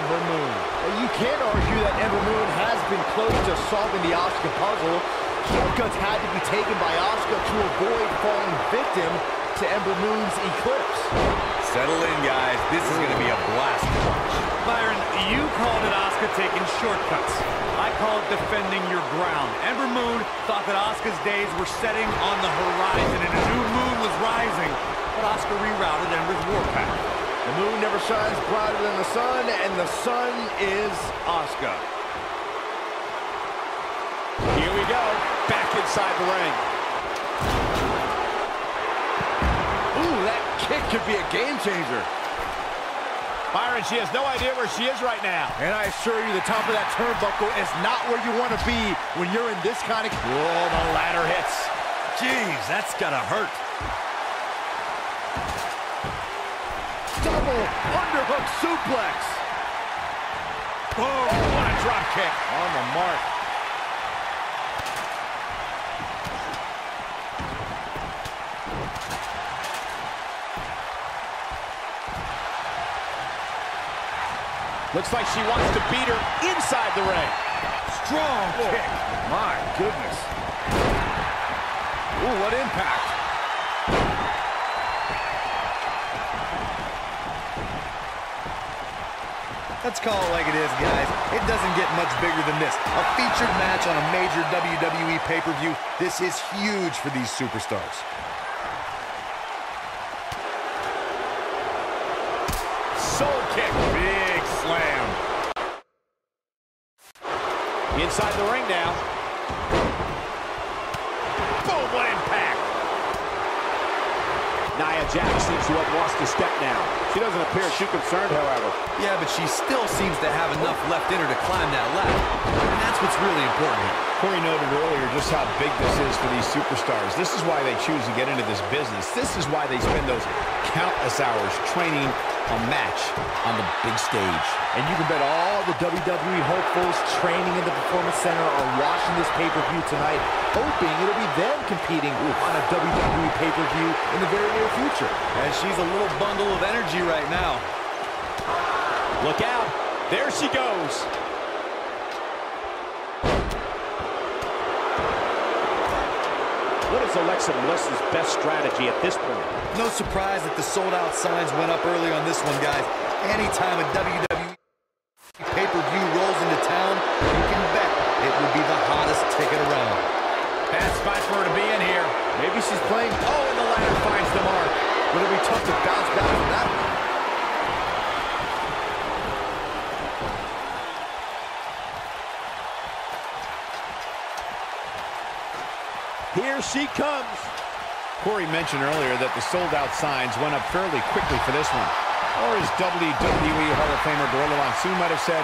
Ember Moon. Well, you can't argue that Ember Moon has been close to solving the Oscar puzzle. Shortcuts had to be taken by Oscar to avoid falling victim to Ember Moon's eclipse. Settle in, guys. This is going to be a blast to watch. Byron, you called it Oscar taking shortcuts. I call it defending your ground. Ember Moon thought that Oscar's days were setting on the horizon and a new moon was rising, but Oscar rerouted Ember's warpath. The moon never shines brighter than the sun, and the sun is Asuka. Here we go, back inside the ring. Ooh, that kick could be a game changer. Byron, she has no idea where she is right now. And I assure you, the top of that turnbuckle is not where you want to be when you're in this kind of... Whoa, the ladder hits. Jeez, that's gotta hurt. Double underhook suplex. Boom, what a drop kick. On the mark. Looks like she wants to beat her inside the ring. Strong kick. My goodness. Ooh, what impact. Let's call it like it is, guys. It doesn't get much bigger than this. A featured match on a major WWE pay-per-view. This is huge for these superstars. Soul kick. Big slam. Inside the ring now. Boom, what impact. Nia Jax seems to have lost a step now. She doesn't appear too concerned, however. Yeah, but she still seems to have enough left in her to climb that ladder. And that's what's really important here. Corey noted earlier just how big this is for these superstars. This is why they choose to get into this business. This is why they spend those countless hours training a match on the big stage. And you can bet all the WWE hopefuls training in the Performance Center are watching this pay-per-view tonight, hoping it'll be them competing on a WWE pay-per-view in the very near future. And she's a little bundle of energy right now. Look out. There she goes. Alexa Bliss's best strategy at this point? No surprise that the sold-out signs went up early on this one, guys. Anytime a WWE mentioned earlier that the sold-out signs went up fairly quickly for this one. Or as WWE Hall of Famer Gorilla Monsoon might have said,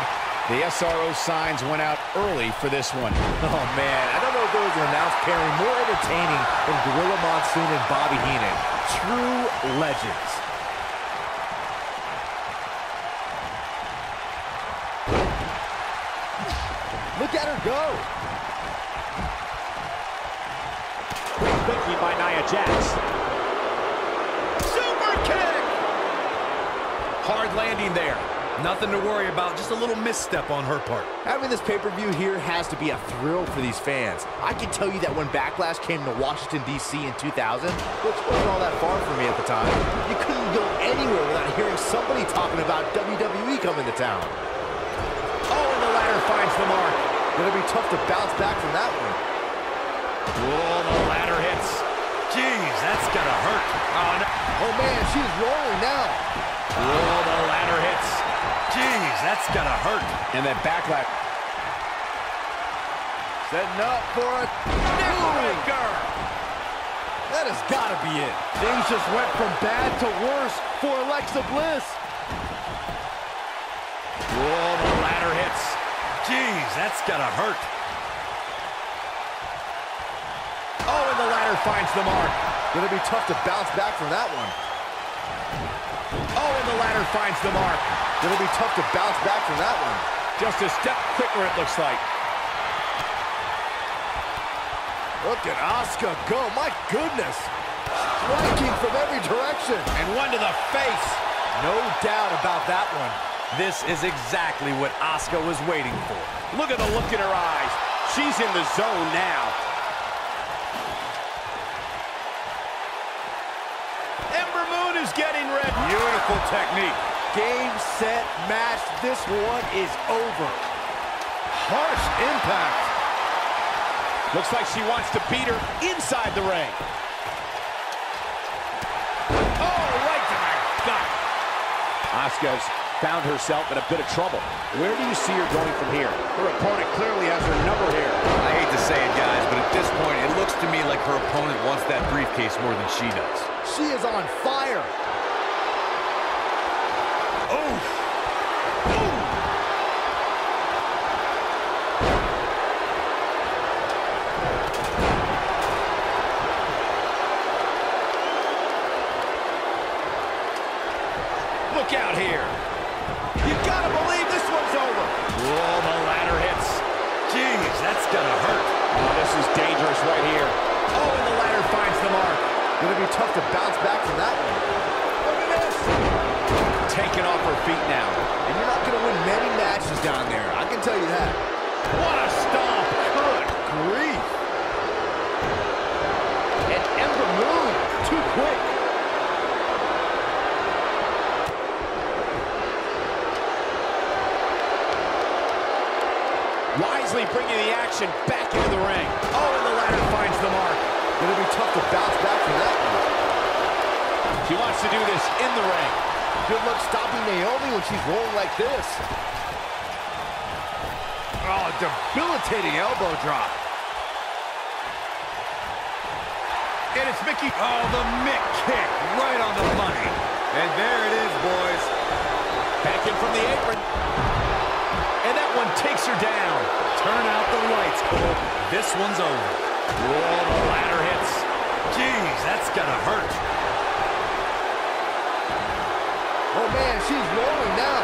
the SRO signs went out early for this one. Oh, man. I don't know if there was an announced pairing more entertaining than Gorilla Monsoon and Bobby Heenan. True legends. Nothing to worry about, just a little misstep on her part. Having this pay-per-view here has to be a thrill for these fans. I can tell you that when Backlash came to Washington, D.C. in 2000, which wasn't all that far from me at the time, you couldn't go anywhere without hearing somebody talking about WWE coming to town. Oh, and the ladder finds the mark. It'll be tough to bounce back from that one. Oh, the ladder hits. Jeez, that's gonna hurt. Oh, no. Oh, man, she's rolling now. Oh, the ladder hits. Jeez, that's gonna hurt. And that backlash. Setting up for a Neckbreaker. That has got to be it. Things just went from bad to worse for Alexa Bliss. Oh, the ladder hits. Jeez, that's gonna hurt. Oh, and the ladder finds the mark. Gonna be tough to bounce back from that one. The ladder finds the mark. It'll be tough to bounce back from that one. Just a step quicker, it looks like. Look at Asuka go. My goodness. Striking from every direction. And one to the face. No doubt about that one. This is exactly what Asuka was waiting for. Look at the look in her eyes. She's in the zone now. Ember Moon is getting ready. Beautiful technique. Game, set, match. This one is over. Harsh impact. Looks like she wants to beat her inside the ring. Oh, right to the gut. Asuka's found herself in a bit of trouble. Where do you see her going from here? Her opponent clearly has her number here. I hate to say it, guys, but at this point, it looks to me like her opponent wants that briefcase more than she does. She is on fire. Look out here. You gotta believe this one's over. Oh, the ladder hits. Jeez, that's gonna hurt. Oh, this is dangerous right here. Oh, and the ladder finds the mark. Gonna be tough to bounce back from that one. Look at this. Taken off her feet now. And you're not gonna win many matches down there. I can tell you that. What a stomp. Good Grief. And Ember Moon, too quick. Wisely bringing the action back into the ring. Oh, and the ladder finds the mark. Gonna be tough to bounce back from that one. She wants to do this in the ring. Good luck stopping Naomi when she's rolling like this. Oh, debilitating elbow drop. And it's Mickie. Oh, the Mick kick right on the money. And there it is, boys. Back in from the apron. And that one takes her down. Turn out the lights, Cole. This one's over. Oh, the ladder hits. Jeez, that's gonna hurt. Oh man, she's rolling now.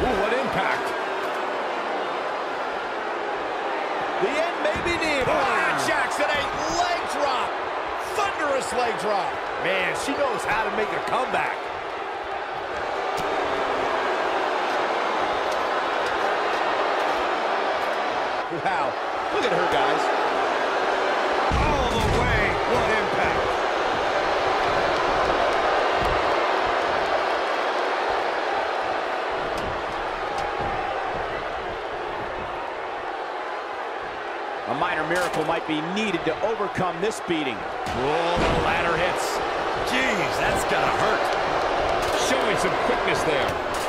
Ooh, what impact. The end may be near. Oh, Ah, Jackson, a leg drop. Thunderous leg drop. Man, she knows how to make a comeback. Miracle might be needed to overcome this beating. Oh, the ladder hits. Jeez, that's gotta hurt. Showing some quickness there.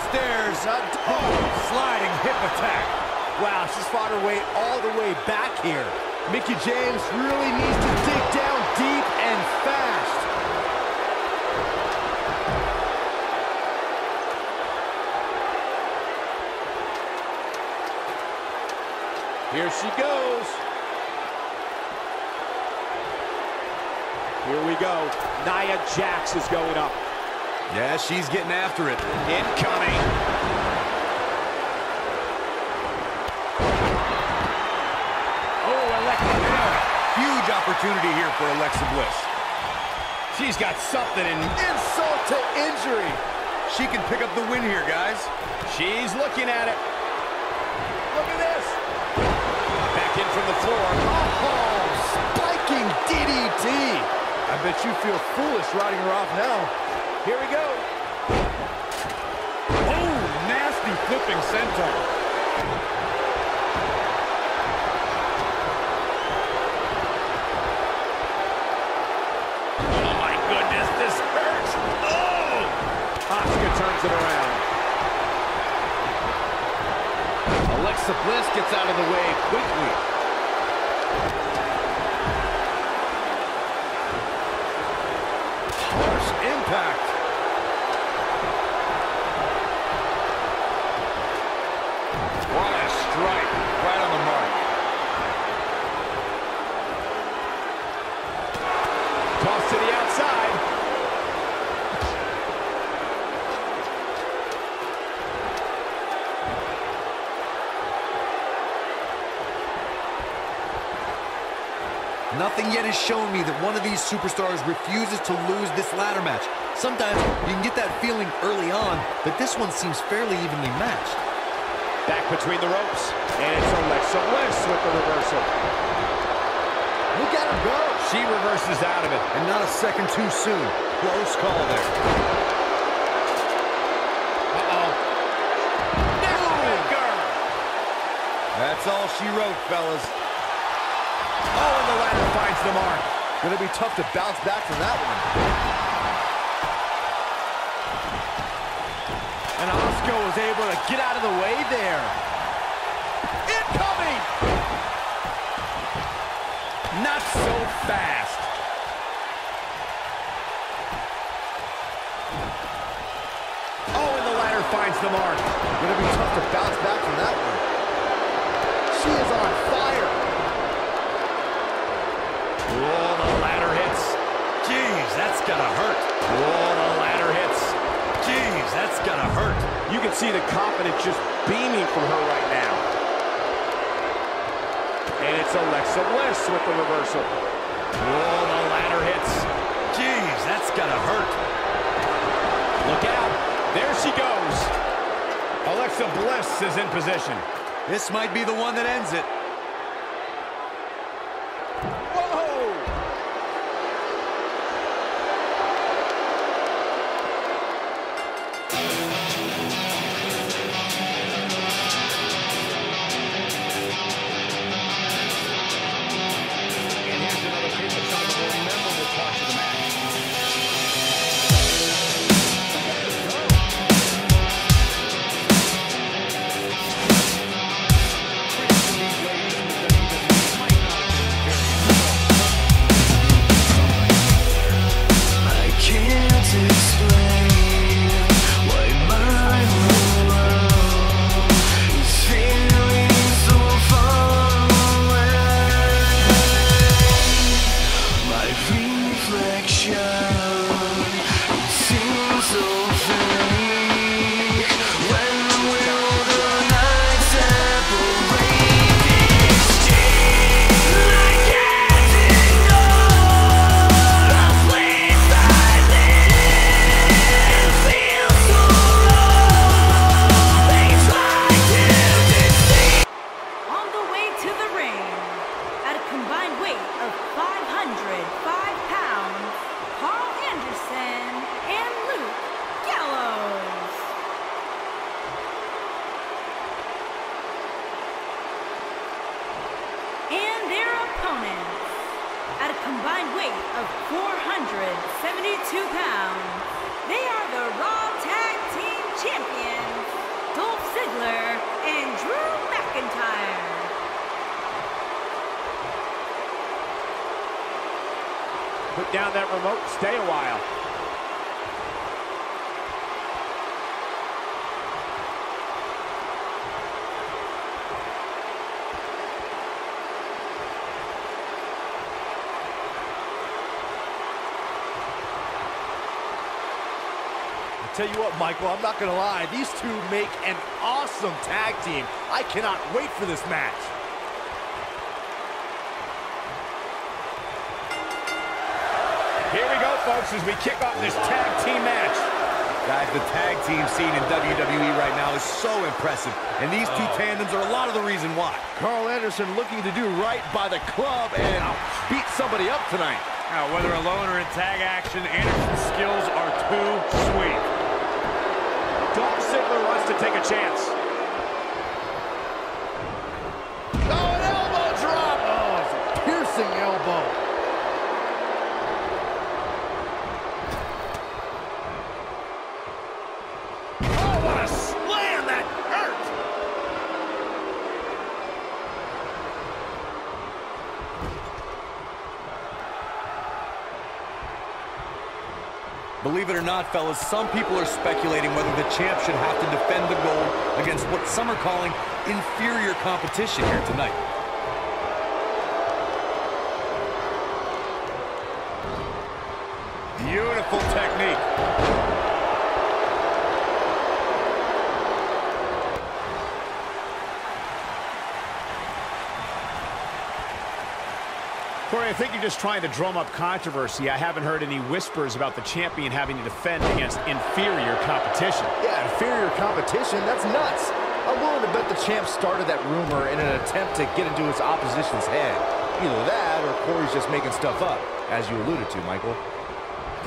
Downstairs. Oh, sliding hip attack. Wow, she's fought her way all the way back here. Mickie James really needs to dig down deep and fast. Here she goes. Here we go. Nia Jax is going up. Yeah, she's getting after it. Incoming. Oh, Alexa Bliss. Huge opportunity here for Alexa Bliss. She's got something in. Insult to injury. She can pick up the win here, guys. She's looking at it. Look at this. Back in from the floor. Oh, spiking DDT. I bet you feel foolish riding her off now. Here we go. Oh, nasty flipping senton. Oh, my goodness, this hurts. Oh! Asuka turns it around. Alexa Bliss gets out of the way quickly. Harsh impact. What a strike. Right on the mark. Nothing yet has shown me that one of these superstars refuses to lose this ladder match. Sometimes you can get that feeling early on, but this one seems fairly evenly matched. Back between the ropes. And it's Alexa Bliss with the reversal. Look at him go. She reverses out of it. And not a second too soon. Close call there. Uh-oh. That's all she wrote, fellas. The ladder finds the mark. Gonna be tough to bounce back from that one. And Asuka was able to get out of the way there. Incoming! Not so fast. Oh, and the ladder finds the mark. Gonna be tough to bounce back from that one. She is on fire. Oh, the ladder hits. Jeez, that's gonna hurt. Oh, the ladder hits. Jeez, that's gonna hurt. You can see the confidence just beaming from her right now. And it's Alexa Bliss with the reversal. Oh, the ladder hits. Jeez, that's gonna hurt. Look out. There she goes. Alexa Bliss is in position. This might be the one that ends it. At a combined weight of 472 pounds, they are the Raw Tag Team Champions, Dolph Ziggler and Drew McIntyre. Put down that remote, stay a while. Tell you what, Michael, I'm not gonna lie. These two make an awesome tag team. I cannot wait for this match. Here we go, folks, as we kick off this tag team match. Guys, the tag team scene in WWE right now is so impressive. And these two oh. tandems are a lot of the reason why. Karl Anderson looking to do right by the club and beat somebody up tonight. Now, whether alone or in tag action, Anderson's skills are too sweet. Dolph Ziggler wants to take a chance. Oh, an elbow drop! Oh, it's a piercing elbow. Oh, what a slam! That hurt! Believe it or not, fellas, some people are speculating whether the champ should have to defend the gold against what some are calling inferior competition here tonight. Beautiful technique. Corey, I think you're just trying to drum up controversy. I haven't heard any whispers about the champion having to defend against inferior competition. Yeah, inferior competition, that's nuts. I'm willing to bet the champ started that rumor in an attempt to get into his opposition's head. Either that or Corey's just making stuff up, as you alluded to, Michael.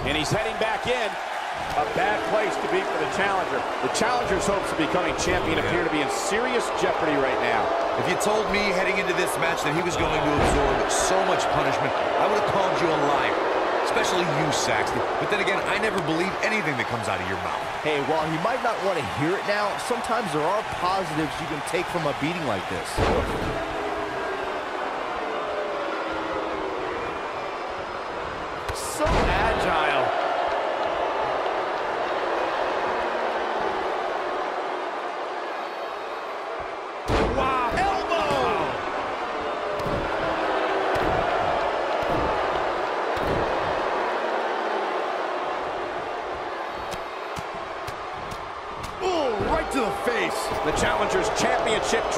And he's heading back in. A bad place to be for the challenger. The challenger's hopes of becoming champion appear to be in serious jeopardy right now. If you told me heading into this match that he was going to absorb so much punishment, I would have called you a liar. Especially you, Saxton. But then again, I never believe anything that comes out of your mouth. Hey, while you might not want to hear it now, sometimes there are positives you can take from a beating like this.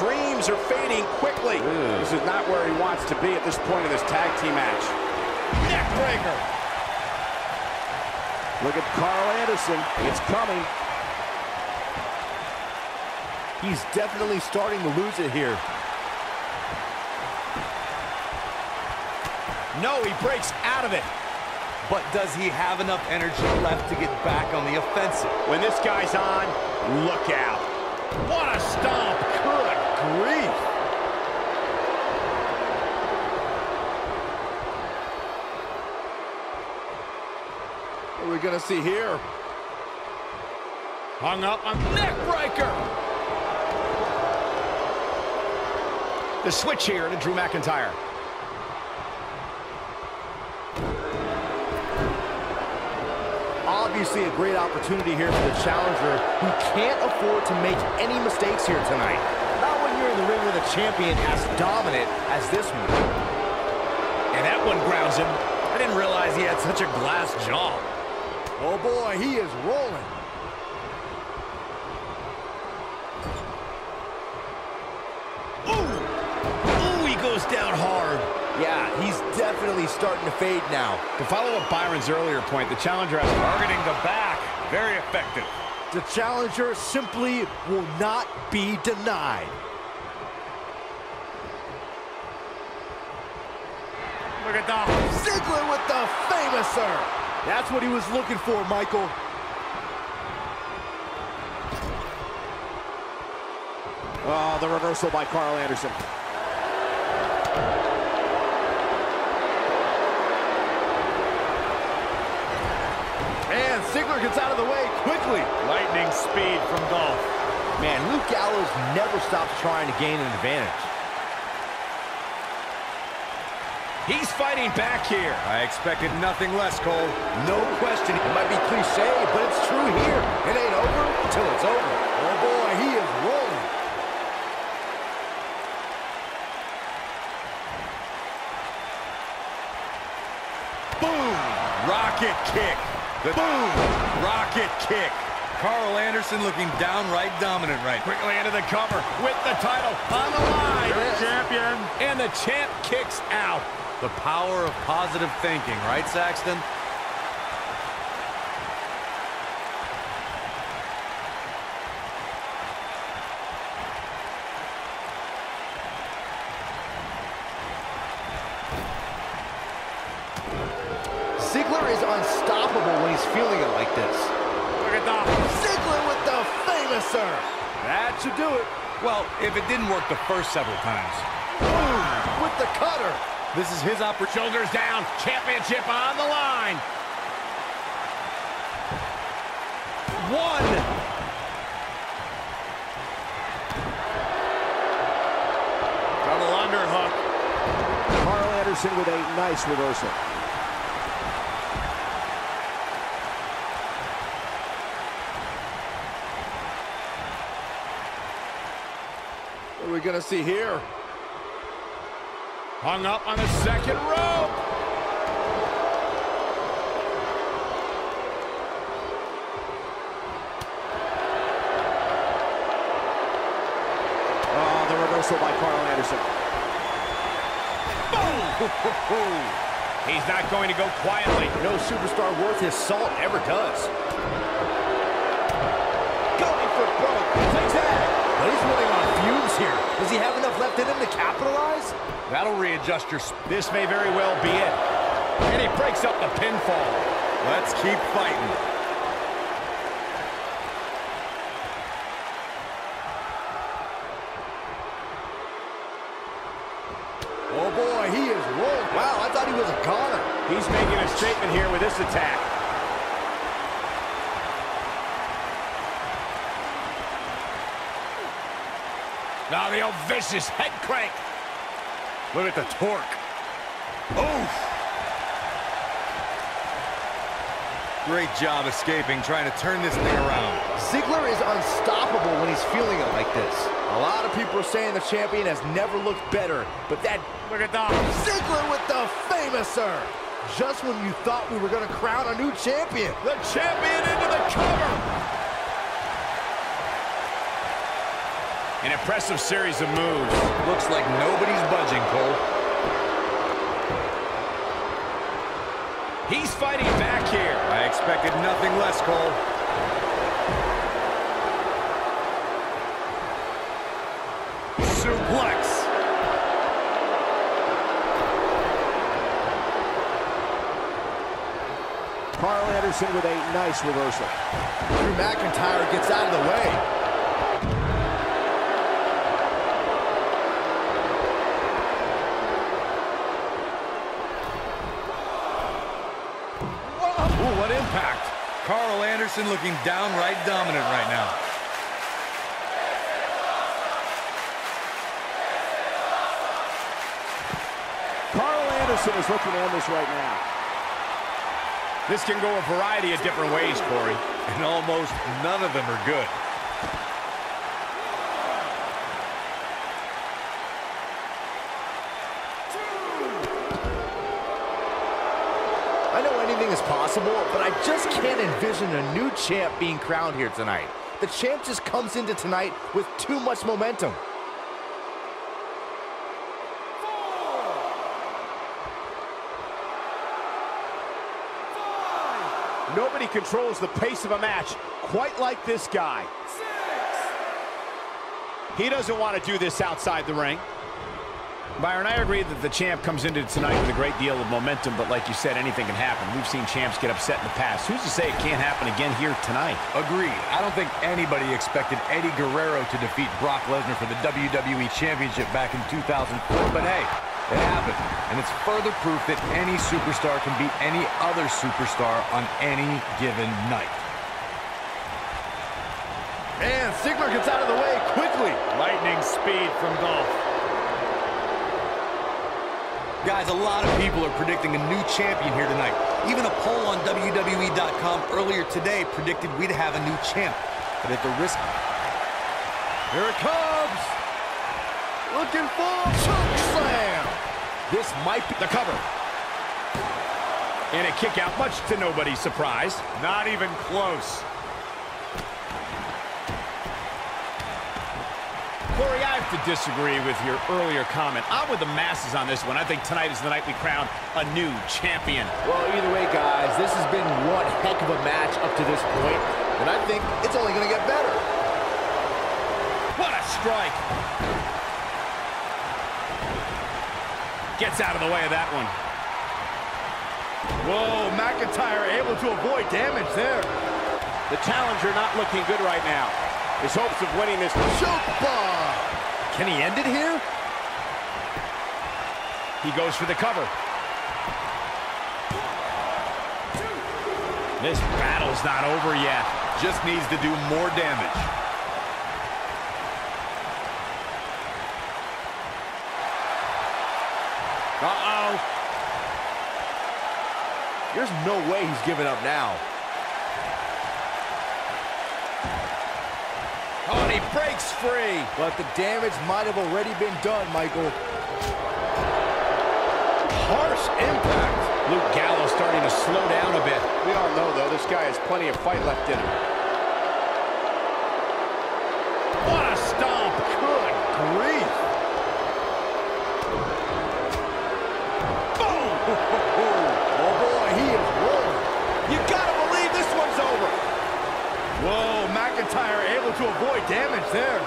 Dreams are fading quickly. This is not where he wants to be at this point in this tag team match. Neckbreaker. Look at Karl Anderson. It's coming. He's definitely starting to lose it here. No, he breaks out of it. But does he have enough energy left to get back on the offensive? When this guy's on, look out. What a stomp. Grief. What are we going to see here? Hung up on neckbreaker. The switch here to Drew McIntyre. Obviously a great opportunity here for the challenger who can't afford to make any mistakes here tonight. Not when you're in the ring with a champion as dominant as this one. And that one grounds him. I didn't realize he had such a glass jaw. Oh boy, he is rolling. Ooh, Oh, he goes down hard. Yeah, he's definitely starting to fade now. To follow up Byron's earlier point, the challenger has Targeting the back. Very effective. The challenger simply will not be denied. Look at that. Ziggler with the Fameasser. That's what he was looking for, Michael. Oh, the reversal by Karl Anderson. And Ziggler gets out of the way quickly. Lightning speed from Dolph. Man, Luke Gallows never stops trying to gain an advantage. He's fighting back here. I expected nothing less, Cole. No question. It might be cliche, but it's true here. It ain't over until it's over. Oh boy, he is rolling. Boom! Rocket kick. The boom! Rocket kick. Karl Anderson looking downright dominant right now. Quickly into the cover with the title on the line. There. Champion. And the champ kicks out. The power of positive thinking, right, Saxton? Ziggler is unstoppable when he's feeling it like this. Look at that. Ziggler with the Fameasser. That should do it. Well, if it didn't work the first several times. Boom! With the cutter. This is his opportunity. Shoulders down. Championship on the line. One. Double underhook. Karl Anderson with a nice reversal. What are we going to see here? Hung up on the second rope. Oh, the reversal by Karl Anderson. Boom! He's not going to go quietly. No superstar worth his salt ever does. Going for broke. But he's running on fumes here. Does he have enough left in him to capitalize? That'll readjust your... This may very well be it. And he breaks up the pinfall. Let's keep fighting. Oh boy, he is rolling. Wow, I thought he was a goner. He's making a statement here with this attack. Now the old vicious head crank. Look at the torque. Oof! Great job escaping, trying to turn this thing around. Ziggler is unstoppable when he's feeling it like this. A lot of people are saying the champion has never looked better, but that Look at that. Ziggler with the Fameasser. Just when you thought we were going to crown a new champion. The champion into the cover. An impressive series of moves. Looks like nobody's budging, Cole. He's fighting back here. I expected nothing less, Cole. Suplex. Karl Anderson with a nice reversal. Drew McIntyre gets out of the way. Karl Anderson looking downright dominant right now. Karl Anderson is looking end this right now. This can go a variety of different ways, Corey. And almost none of them are good. I know anything is possible, but I just can't envision a new champ being crowned here tonight. The champ just comes into tonight with too much momentum. Nobody controls the pace of a match quite like this guy. He doesn't want to do this outside the ring. Byron, I agree that the champ comes into tonight with a great deal of momentum, but like you said, anything can happen. We've seen champs get upset in the past. Who's to say it can't happen again here tonight? Agreed. I don't think anybody expected Eddie Guerrero to defeat Brock Lesnar for the WWE Championship back in 2004, but hey, it happened. And it's further proof that any superstar can beat any other superstar on any given night. Man, Ziggler gets out of the way quickly. Lightning speed from Dolph. Guys, a lot of people are predicting a new champion here tonight. Even a poll on WWE.com earlier today predicted we'd have a new champ. But at the risk... Here it comes. Looking for choke slam. This might be The cover. And a kick out, much to nobody's surprise. Not even close. Have to disagree with your earlier comment. I'm with the masses on this one. I think tonight is the night we crown a new champion. Well, either way, guys, this has been one heck of a match up to this point, and I think it's only going to get better. What a strike. Gets out of the way of that one. Whoa, McIntyre able to avoid damage there. The challenger not looking good right now. His hopes of winning this Choke bomb. Can he end it here? He goes for the cover. This battle's not over yet. Just needs to do more damage. Uh-oh. There's no way he's giving up now. Oh, and he breaks free. But the damage might have already been done, Michael. Harsh impact. Luke Gallows starting to slow down a bit. We all know, though, this guy has plenty of fight left in him. What a stomp. Good grief. To avoid damage there.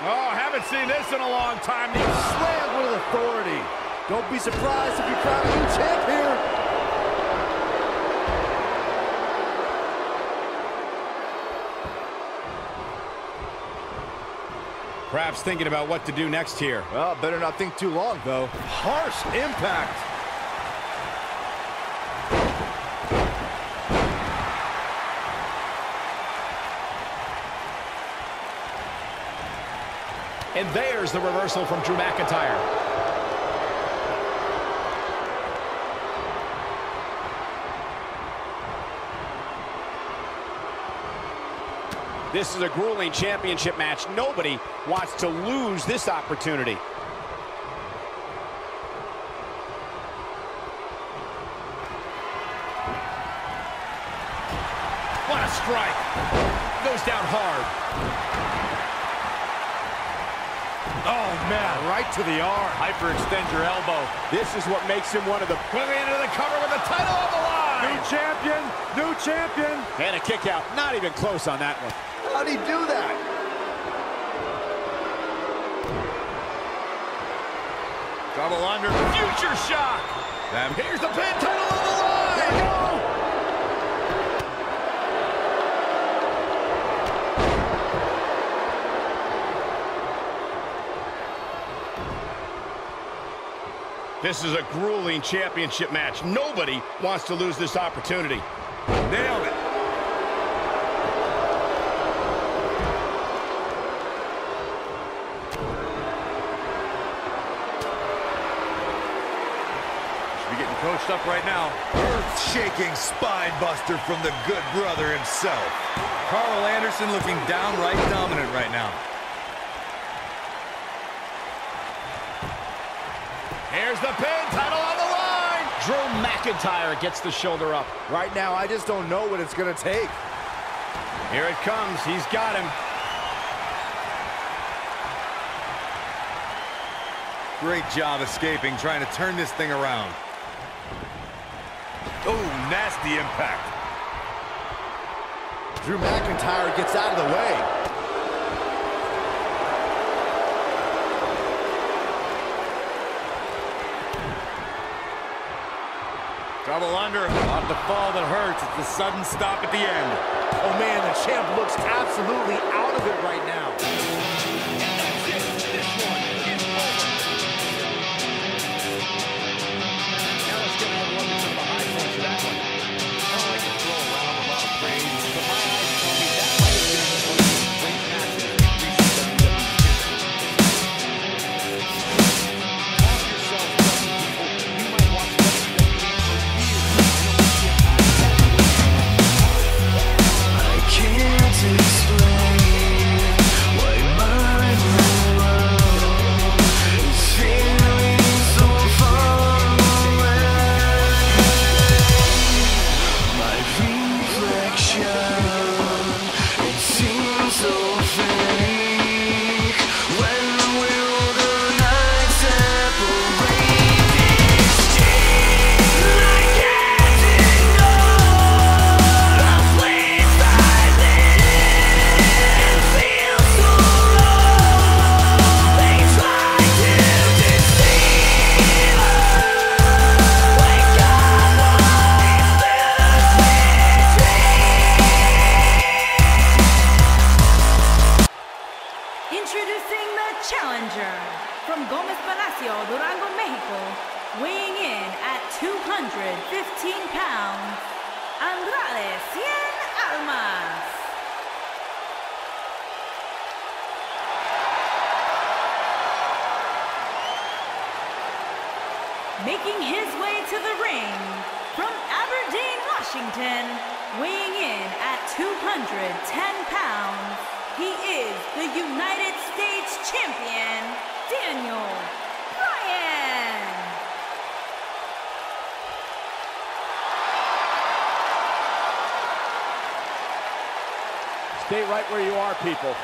Oh, haven't seen this in a long time. He Slammed with authority. Don't be surprised if you crown a new champ here. Perhaps thinking about what to do next here. Well, better not think too long, though. Harsh impact. And there's the reversal from Drew McIntyre. This is a grueling championship match. Nobody wants to lose this opportunity. What a strike. Goes down hard. Oh, man, right to the arm. Hyperextend your elbow. This is what makes him one of the... Quickly into the cover with the title on the line. New champion, new champion. And a kick out. Not even close on that one. How'd he do that? Double under, future shock. And here's the pin title on the line. This is a grueling championship match. Nobody wants to lose this opportunity. Nailed it. Should be getting coached up right now. Earth-shaking spine buster from the good brother himself. Karl Anderson looking downright dominant right now. Here's the pin title on the line. Drew McIntyre gets the shoulder up. Right now, I just don't know what it's going to take. Here it comes. He's got him. Great job escaping, trying to turn this thing around. Oh, nasty impact. Drew McIntyre gets out of the way. Double under. Not the fall that hurts. It's the sudden stop at the end. Oh man, the champ looks absolutely out of it right now. Making his way to the ring from Aberdeen, Washington, weighing in at 210 pounds, he is the United States champion, Daniel Bryan. Stay right where you are, people.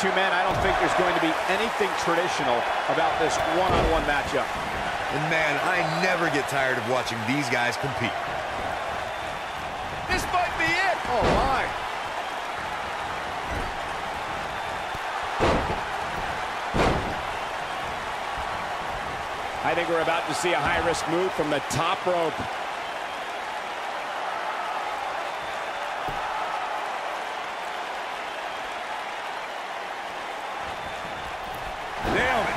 Two men, I don't think there's going to be anything traditional about this one-on-one matchup. And man, I never get tired of watching these guys compete. This might be it. Oh, my. I think we're about to see a high-risk move from the top rope. Nailed it.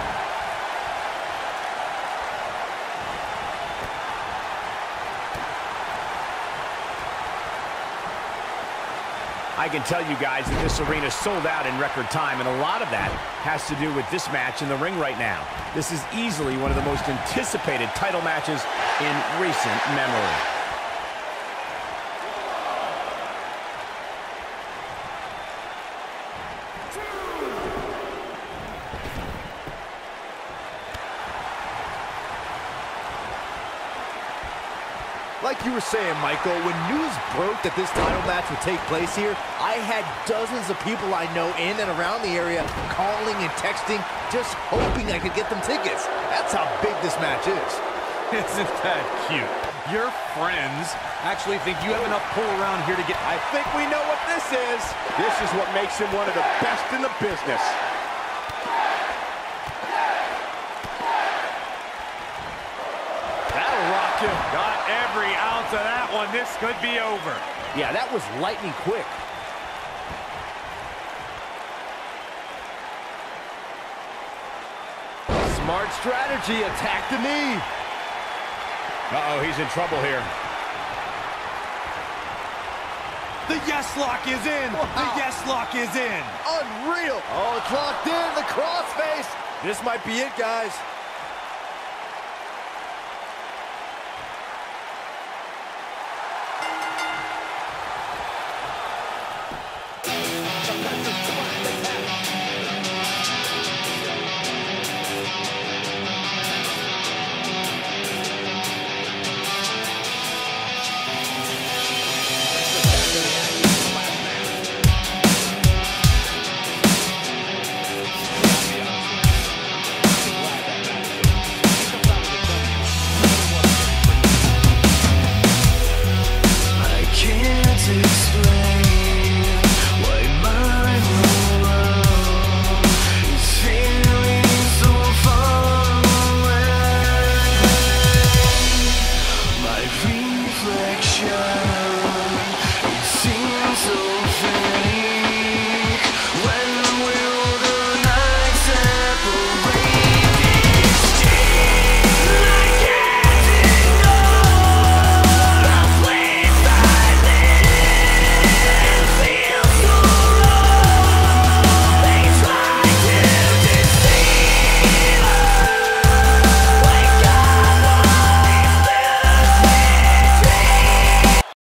I can tell you guys that this arena sold out in record time, and a lot of that has to do with this match in the ring right now. This is easily one of the most anticipated title matches in recent memory. Saying, Michael, when news broke that this title match would take place here, I had dozens of people I know in and around the area calling and texting, just hoping I could get them tickets. That's how big this match is. Isn't that cute? Your friends actually think you have enough pull around here to get... I think we know what this is. This is what makes him one of the best in the business. That'll rock him. Got every ounce of that one. This could be over. Yeah, that was lightning quick. Smart strategy, attack the knee. Uh-oh, he's in trouble here. The yes lock is in. The yes lock is in. Unreal. Oh, it's locked in, the crossface. This might be it, guys.